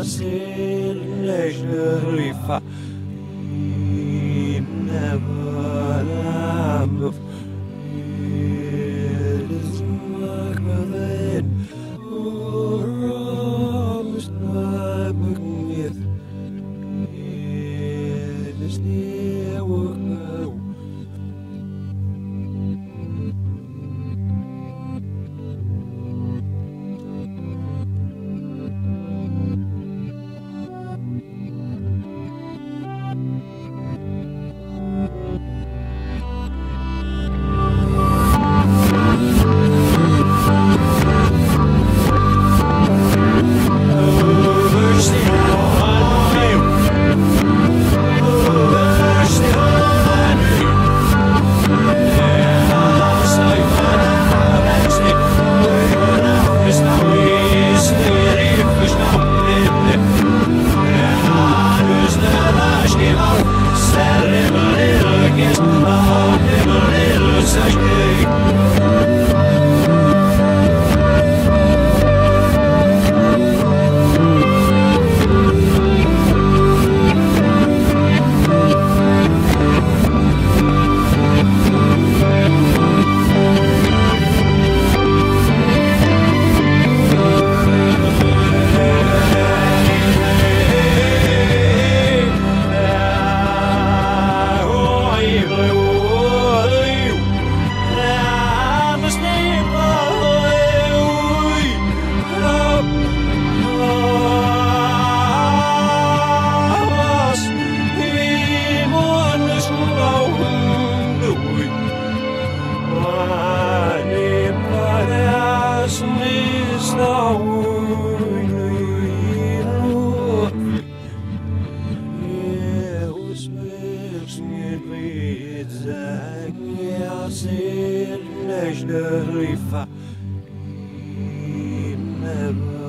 Nasıl ejderha Never Never